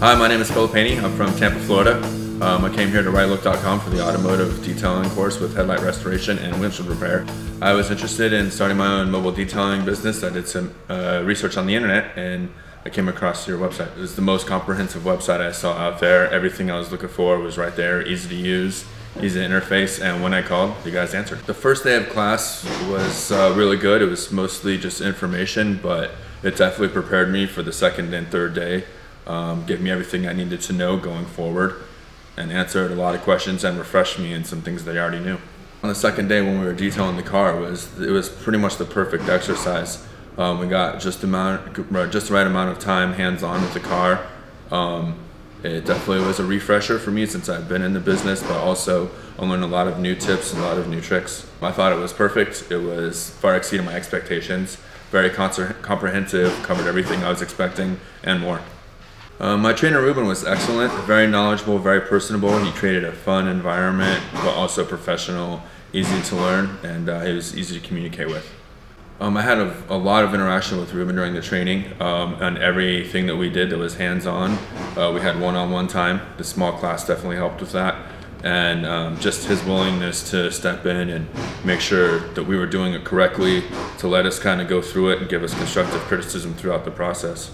Hi, my name is Philip Hanney. I'm from Tampa, Florida. Um, I came here to RightLook.com for the automotive detailing course with headlight restoration and windshield repair. I was interested in starting my own mobile detailing business. I did some uh, research on the internet and I came across your website. It was the most comprehensive website I saw out there. Everything I was looking for was right there, easy to use, easy interface, and when I called, you guys answered. The first day of class was uh, really good. It was mostly just information, but it definitely prepared me for the second and third day um, gave me everything I needed to know going forward, and answered a lot of questions and refreshed me in some things that I already knew. On the second day when we were detailing the car, was it was pretty much the perfect exercise. Um, we got just amount just the right amount of time hands on with the car. Um, it definitely was a refresher for me since I've been in the business, but also I learned a lot of new tips and a lot of new tricks. I thought it was perfect. It was far exceeded my expectations. Very comprehensive, covered everything I was expecting and more. Uh, my trainer Ruben was excellent, very knowledgeable, very personable. He created a fun environment, but also professional, easy to learn, and uh, he was easy to communicate with. Um, I had a, a, lot of interaction with Ruben during the training um, and everything that we did that was hands-on. Uh, we had one-on-one time. The small class definitely helped with that. And um, just his willingness to step in and make sure that we were doing it correctly, to let us kind of go through it and give us constructive criticism throughout the process.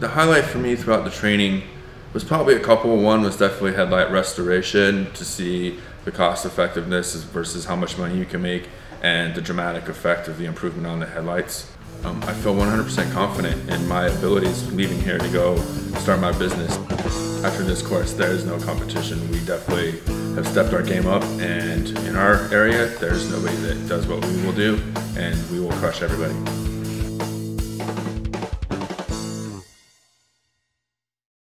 The highlight for me throughout the training was probably a couple. One was definitely headlight restoration to see the cost effectiveness versus how much money you can make and the dramatic effect of the improvement on the headlights. Um, I feel 100% confident in my abilities leaving here to go start my business. After this course, there is no competition. We definitely have stepped our game up and in our area, there's nobody that does what we will do and we will crush everybody.